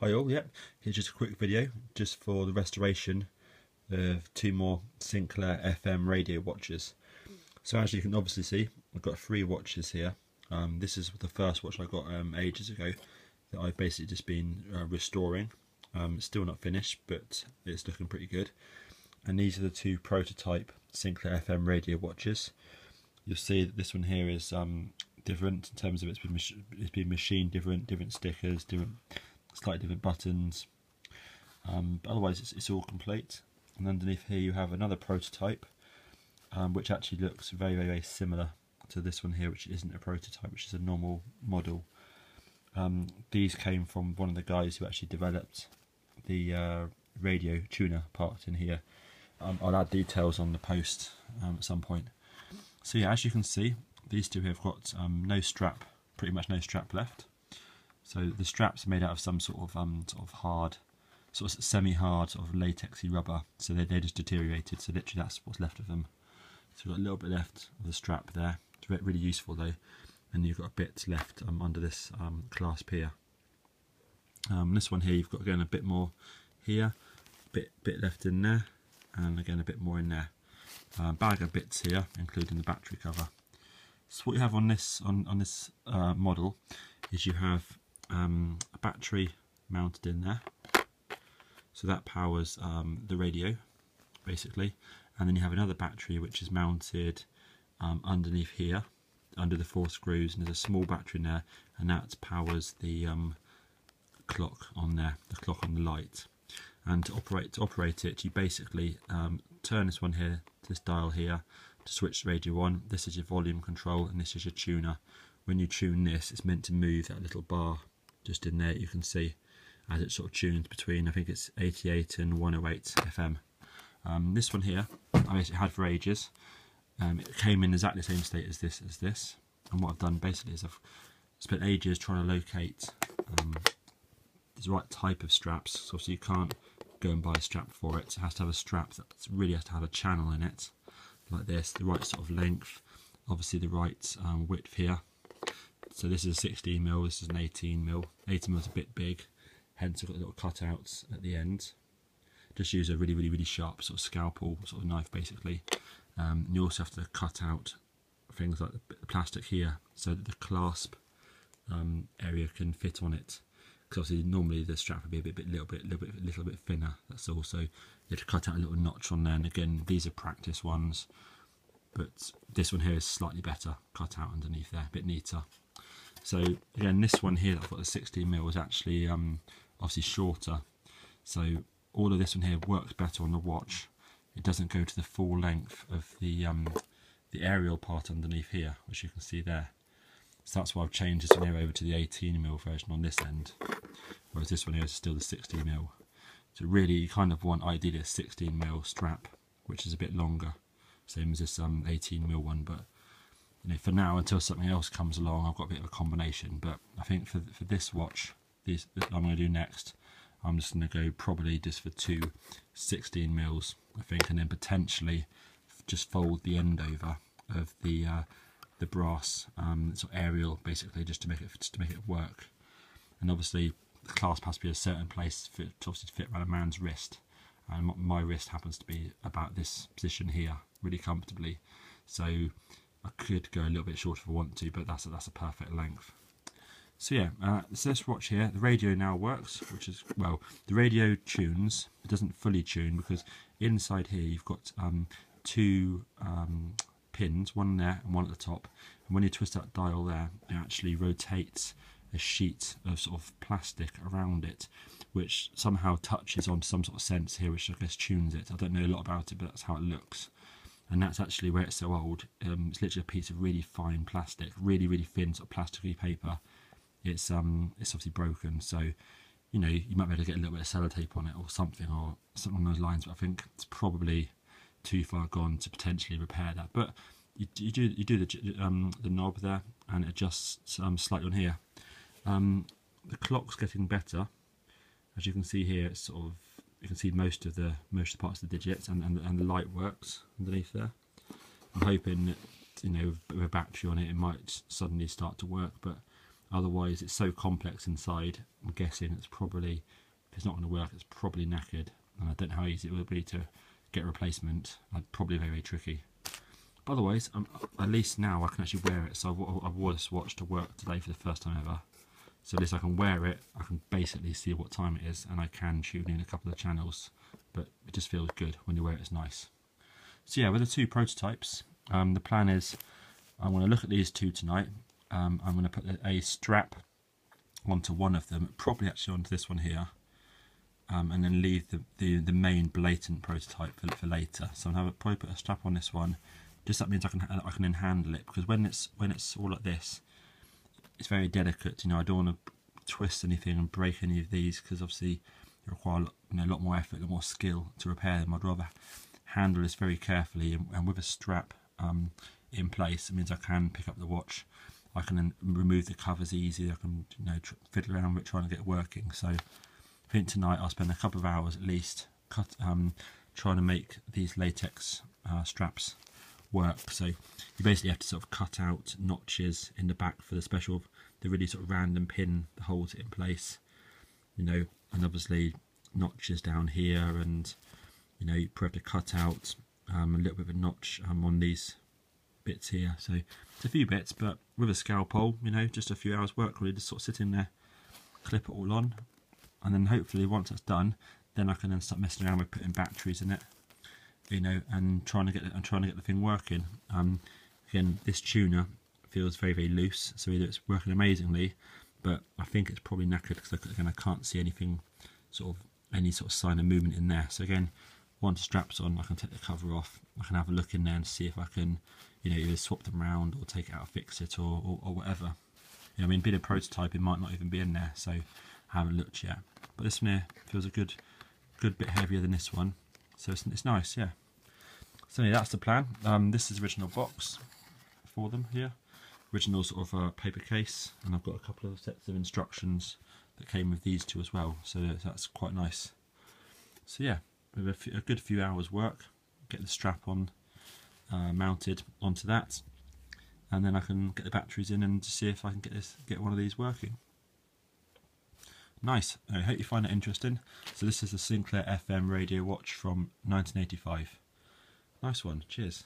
Hi all, yep, here's just a quick video just for the restoration of two more Sinclair FM radio watches. So as you can obviously see, I've got three watches here. Um, this is the first watch I got um, ages ago that I've basically just been uh, restoring. Um, it's still not finished, but it's looking pretty good. And these are the two prototype Sinclair FM radio watches. You'll see that this one here is um, different in terms of it's been it's been machined different, different stickers, different slightly different buttons. Um, but otherwise, it's, it's all complete. And underneath here, you have another prototype, um, which actually looks very, very, very similar to this one here, which isn't a prototype, which is a normal model. Um, these came from one of the guys who actually developed the uh, radio tuner part in here. Um, I'll add details on the post um, at some point. So yeah, as you can see, these two have got um, no strap, pretty much no strap left. So the straps are made out of some sort of um, sort of hard, sort of semi-hard, sort of latexy rubber. So they they just deteriorated. So literally that's what's left of them. So we've got a little bit left of the strap there. It's really useful though. And you've got a bit left um, under this um, clasp here. Um, this one here, you've got again a bit more here, bit bit left in there, and again a bit more in there. Uh, bag of bits here, including the battery cover. So what you have on this on on this uh, model is you have um, a battery mounted in there. So that powers um, the radio, basically. And then you have another battery which is mounted um, underneath here, under the four screws. And there's a small battery in there, and that powers the um, clock on there, the clock on the light. And to operate to operate it, you basically um, turn this one here, this dial here, to switch the radio on. This is your volume control, and this is your tuner. When you tune this, it's meant to move that little bar just in there you can see as it sort of tunes between I think it's 88 and 108 FM. Um, this one here I basically had for ages. Um, it came in exactly the same state as this as this and what I've done basically is I've spent ages trying to locate um, the right type of straps so obviously you can't go and buy a strap for it. It has to have a strap that really has to have a channel in it like this, the right sort of length, obviously the right um, width here so this is a 16 mil, this is an 18 mil. 18 mil is a bit big, hence I've got little cutouts at the end. Just use a really, really, really sharp sort of scalpel sort of knife basically. Um, you also have to cut out things like the plastic here so that the clasp um, area can fit on it. Because obviously normally the strap would be a bit, bit, little bit, little bit, little bit thinner. That's also you have to cut out a little notch on there. And again, these are practice ones, but this one here is slightly better cut out underneath there, a bit neater. So again, this one here that I've got the 16 mil is actually um, obviously shorter. So all of this one here works better on the watch. It doesn't go to the full length of the um, the aerial part underneath here, which you can see there. So that's why I've changed this one here over to the 18 mil version on this end, whereas this one here is still the 16 mil. So really, you kind of want ideally a 16 mil strap, which is a bit longer, same as this um, 18 mil one, but you know, for now until something else comes along, I've got a bit of a combination. But I think for for this watch, this that I'm going to do next, I'm just going to go probably just for two 16 mils, I think, and then potentially just fold the end over of the uh, the brass um, sort of aerial, basically, just to make it just to make it work. And obviously, the clasp has to be a certain place for, to obviously fit around a man's wrist. And my wrist happens to be about this position here, really comfortably. So I could go a little bit shorter if I want to, but that's a, that's a perfect length. So yeah, uh, so this watch here, the radio now works, which is, well, the radio tunes, it doesn't fully tune because inside here you've got um, two um, pins, one there and one at the top. And when you twist that dial there, it actually rotates a sheet of sort of plastic around it, which somehow touches on some sort of sense here, which I guess tunes it. I don't know a lot about it, but that's how it looks and that's actually where it's so old. Um, it's literally a piece of really fine plastic, really really thin sort of plasticky paper. It's um it's obviously broken, so you know you might be able to get a little bit of sellotape on it or something or something along those lines. But I think it's probably too far gone to potentially repair that. But you, you do you do the um the knob there and it adjusts um slightly on here. Um, the clock's getting better, as you can see here. It's sort of you can see most of the most of the parts of the digits and, and, and the light works underneath there. I'm hoping that you know with a battery on it it might suddenly start to work but Otherwise, it's so complex inside. I'm guessing it's probably if it's not going to work, it's probably knackered, and I don't know how easy it will be to get a replacement. Probably very very tricky. But otherwise, um, at least now I can actually wear it. So I, I wore this watch to work today for the first time ever. So least I can wear it, I can basically see what time it is, and I can tune in a couple of channels. But it just feels good when you wear it, it's nice. So yeah, with the two prototypes, um, the plan is I'm going to look at these two tonight. Um, I'm going to put a strap onto one of them, probably actually onto this one here, um, and then leave the, the, the main blatant prototype for, for later. So I'm going to probably put a strap on this one. Just that means I can I can then handle it because when it's when it's all like this, it's very delicate. You know, I don't want to twist anything and break any of these because obviously you require you know, a lot more effort, a lot more skill to repair them. I'd rather handle this very carefully and, and with a strap um, in place. It means I can pick up the watch. I can remove the covers easy. I can you know fiddle around with trying to get it working. So I think tonight I'll spend a couple of hours at least cut um, trying to make these latex uh, straps work. So you basically have to sort of cut out notches in the back for the special, the really sort of random pin that holds it in place. You know, and obviously notches down here, and you know you probably have to cut out um, a little bit of a notch um, on these bits here. So it's a few bits, but with a scalpel, you know, just a few hours work really, just sort of sit in there, clip it all on, and then hopefully once that's done, then I can then start messing around with putting batteries in it you know, and trying to get and trying to get the thing working. Um, again, this tuner feels very very loose, so either it's working amazingly, but I think it's probably knackered because again I can't see anything, sort of any sort of sign of movement in there. So again, once straps on, I can take the cover off. I can have a look in there and see if I can, you know, either swap them around or take it out, fix it, or or, or whatever. You know, I mean, being a prototype, it might not even be in there, so I haven't looked yet. But this one here feels a good, good bit heavier than this one. So it's, it's nice, yeah. So yeah, that's the plan. Um, this is original box for them here. Original sort of uh, paper case, and I've got a couple of sets of instructions that came with these two as well. So that's quite nice. So yeah, a, few, a good few hours work, get the strap on uh, mounted onto that, and then I can get the batteries in and see if I can get this get one of these working. Nice. I hope you find it interesting. So this is the Sinclair FM radio watch from 1985. Nice one. Cheers.